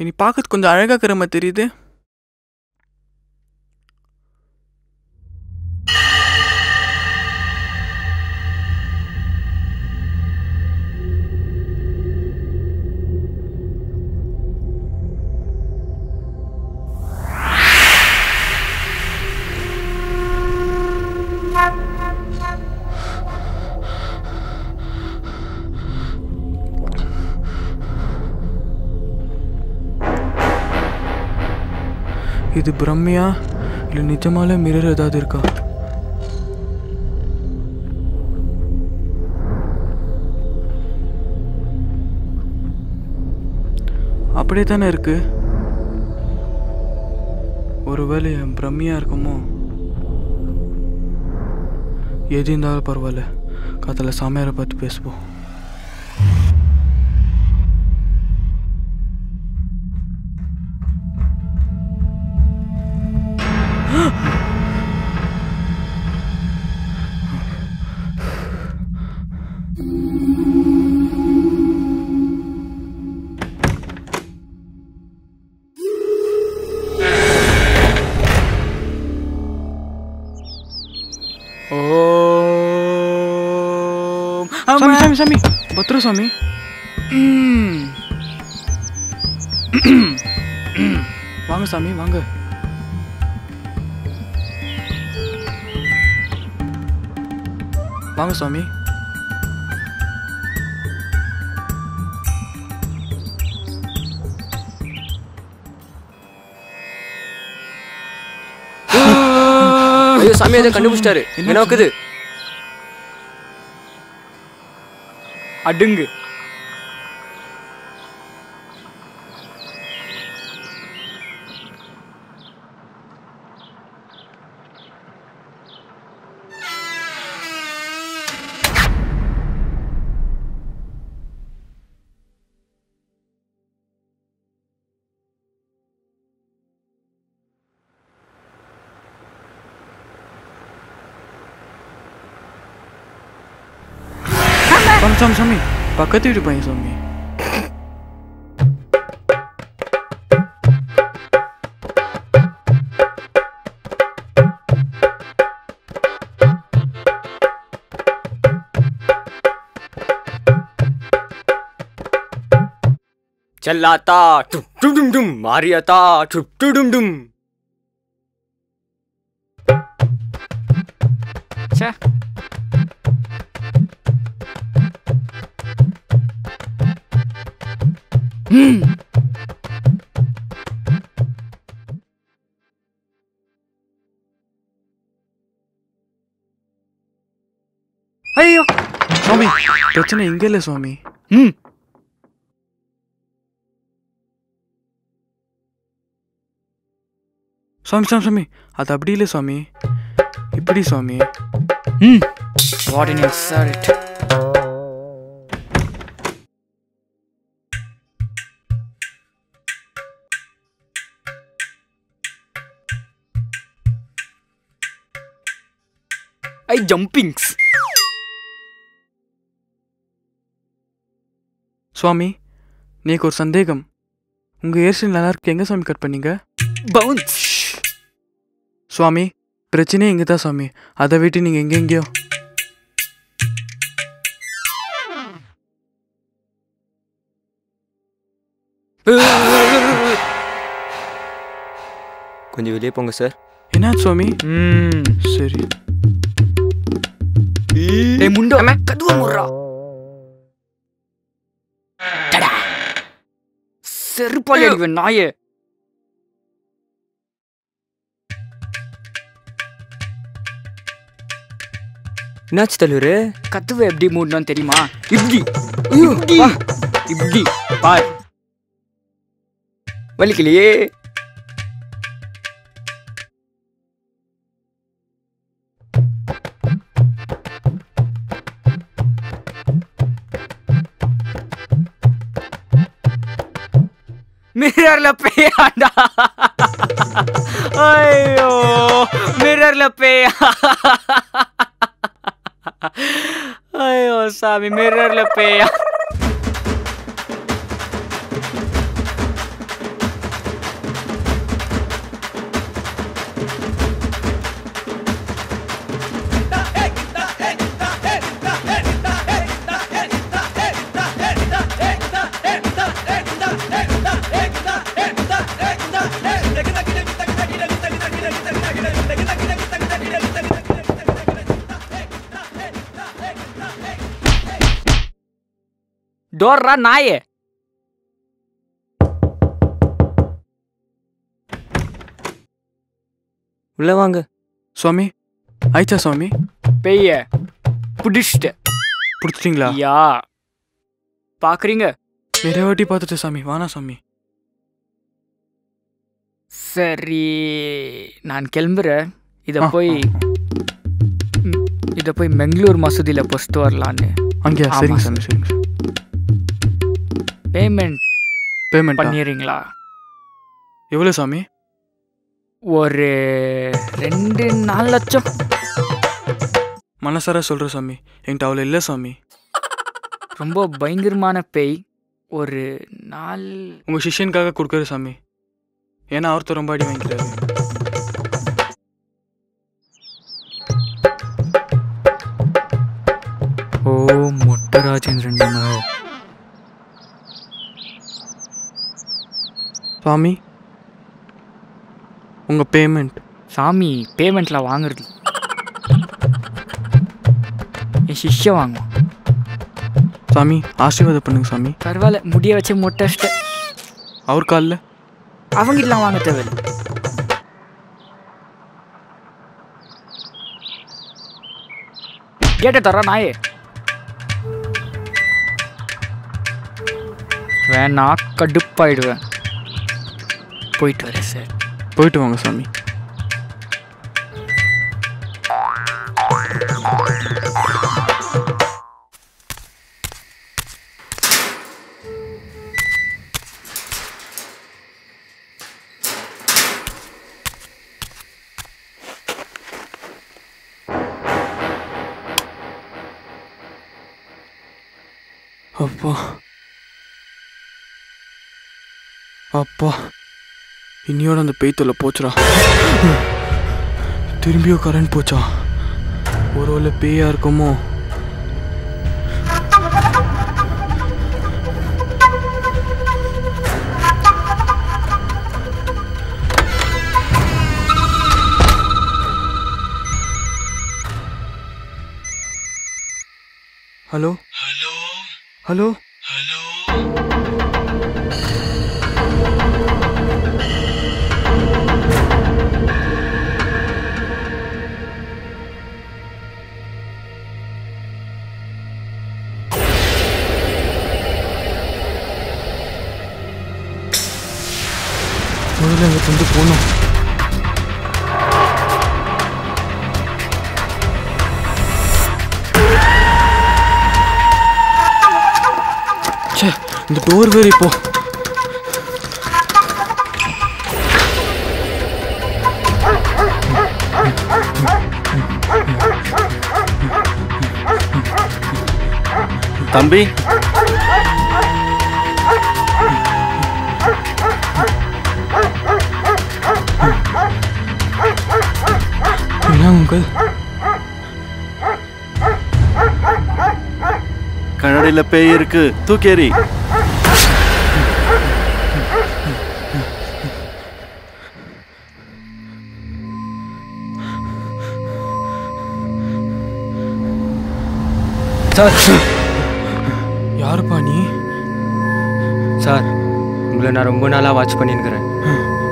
இனி பார்க்கறது கொஞ்சம் அழகா இருக்கிற மாதிரி தெரியுது இது பிரம்மையா இல்லை நிஜமால மிரர் ஏதாவது இருக்கா? அப்படியே தானே இருக்கு. ஒருவேளை என் பிரம்மியா இருக்குமோ? எது இருந்தாலும் பரவாயில்ல. கதில் சாமியாரை பார்த்து பேசுவோம். சாமி பத்ரு சாமி. வாங்க சாமி வாங்க. வாங்க சாமி. ஐயோ சாமி அதை கண்டுபிடிச்சிட்டாரு. என்ன நோக்குது அடுங்கு 삼 삼이 바깥에 유리 방에 삼이 चलाता टुप टुप பிரச்சனை இங்க இல்ல சுவாமி ம் சுவாமி சுவாமி சுவாமி அது அப்படி இல்லை சுவாமி இப்படி சுவாமி ம் what in your sir it I jumpings சுவாமி நீக்கு ஒரு சந்தேகம். உங்கள் ஏர்செல் நல்லா இருக்கு. எங்கே சுவாமி கட் பண்ணீங்க? பவுன்ஸ் சுவாமி பிரச்சனையே இங்கே தான் சுவாமி. அதை விட்டு நீங்கள் எங்கெங்கேயோ கொஞ்சம் வெளியே போங்க சார் என்னாச்சு சுவாமி? ம். சரி. டேய் முண்டோ கதுவ முறா செருப்பாளி அடிவேன் நாயே என்னாச்சு தலைவரு கத்துவை எப்படி மூடணும் தெரியுமா இப்படி இப்படி இப்படி பார் வலிக்கலையே மிரர்ல பேயாண்டா ஐயோ மிரர்ல பேயா ஐயோ சாமி மிரர்ல பேயா டோர்ரா நாயே உள்ள வாங்க. சுவாமி ஆயிச்சா சுவாமி? பெய்ய. புடிச்சிட்டு பிடிச்சிட்டிங்களா? யா. பாக்குறீங்க? நிறைய வாட்டி பார்த்துட்டு சாமி வானா சாமி சரி நான் கிளம்புறேன். இதை போய் இதை போய் பெங்களூர் மசூதியில் பொஸ்ட்டு வரலான்னு. அங்கேயா? ஆமா, சரிங்க சாமி. சரிங்க பேமெண்ட் பேமெண்ட் பண்ணிடுறீங்களா எவ்வளோ சாமி? ஒரு ரெண்டு நாலு லட்சம். மனசார சொல்கிற சாமி. என்கிட்ட அவ்வளோ இல்லை சாமி. ரொம்ப பயங்கரமான பேய். ஒரு நாலு உங்கள் சிஷ்யனுக்காக கொடுக்குற சாமி. ஏன்னா அவர்த்த ரொம்ப அடி வாங்கிக்கிறாரு. ஓ மொட்டை ராஜேந்திரன் நமக சாமி. உங்கள் பேமெண்ட் சாமி பேமெண்ட்ல வாங்குறது. என் சிஷ்ய வாங்குவோம் சாமி ஆசீர்வாதம் பண்ணுங்க சாமி. பரவாயில்ல முடிய வச்சு மொட்டை அவர் காலில்? அவங்கிட்டலாம் வாங்க தேவையில்ல கேட்ட தர நாயே. வேணா கடுப்பாயிடுவேன். போயிட்டு வரேன் சார். போயிட்டு வாங்க சாமி. அப்பா. அப்பா. இன்னியோட அந்த பெய்த்தொல்லை போச்சுடா. திரும்பியும் கரண்ட் போச்சா? ஒருவேளை பேயா இருக்குமோ? ஹலோ? ஹலோ? ஹலோ? முதல்ல எங்க வந்து போகணும். ச்சே இந்த டோர் வேறு இப்போ. தம்பி? என்ன உங்கள் கண்ணாடியில பேய் இருக்கு. தூக்கேறி. சார். யாருப்பா நீ? சார் உங்களை நான் ரொம்ப நாளாக வாட்ச் பண்ணியிருக்கிறேன்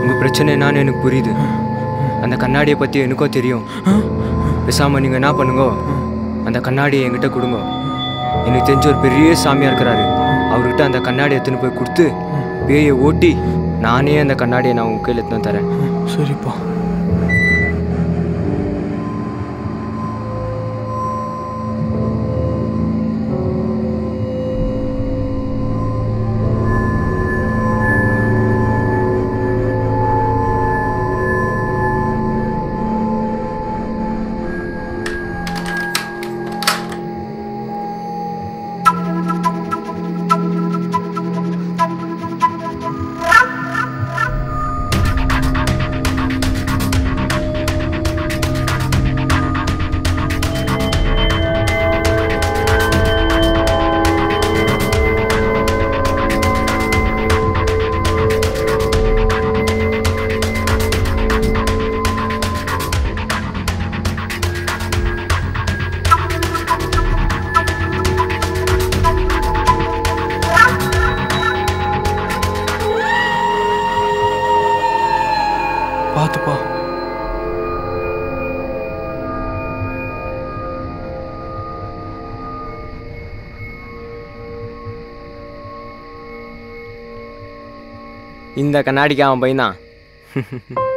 உங்கள் பிரச்சனை என்னன்னு எனக்கு புரியுது. அந்த கண்ணாடியை பற்றி எனக்கோ தெரியும். பேசாமல் நீங்கள் என்ன பண்ணுங்க? அந்த கண்ணாடியை என்கிட்ட கொடுங்க. எனக்கு தெரிஞ்ச ஒரு பெரிய சாமியாக இருக்கிறாரு. அவர்கிட்ட அந்த கண்ணாடியை எடுத்துன்னு போய் கொடுத்து பேயை ஓட்டி நானே அந்த கண்ணாடியை நான் உங்கள் கையில் எடுத்துன்னு தரேன். சரிப்பா. இந்த கண்ணாடிக்கு அவன் பயந்தான்